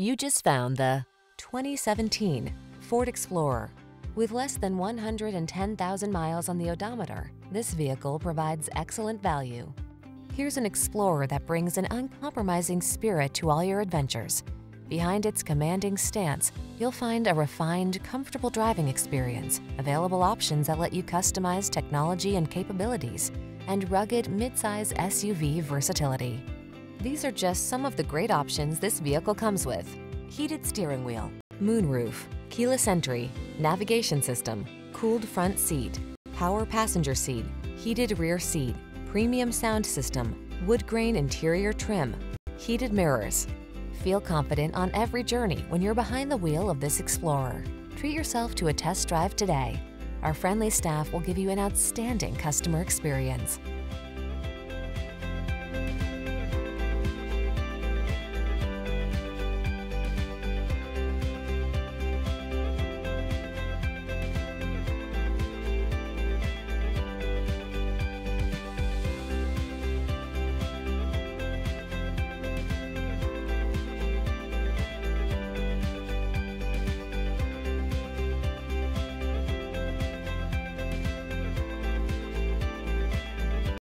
You just found the 2017 Ford Explorer. With less than 110,000 miles on the odometer, this vehicle provides excellent value. Here's an Explorer that brings an uncompromising spirit to all your adventures. Behind its commanding stance, you'll find a refined, comfortable driving experience, available options that let you customize technology and capabilities, and rugged midsize SUV versatility. These are just some of the great options this vehicle comes with. Heated steering wheel, moonroof, keyless entry, navigation system, cooled front seat, power passenger seat, heated rear seat, premium sound system, wood grain interior trim, heated mirrors. Feel confident on every journey when you're behind the wheel of this Explorer. Treat yourself to a test drive today. Our friendly staff will give you an outstanding customer experience.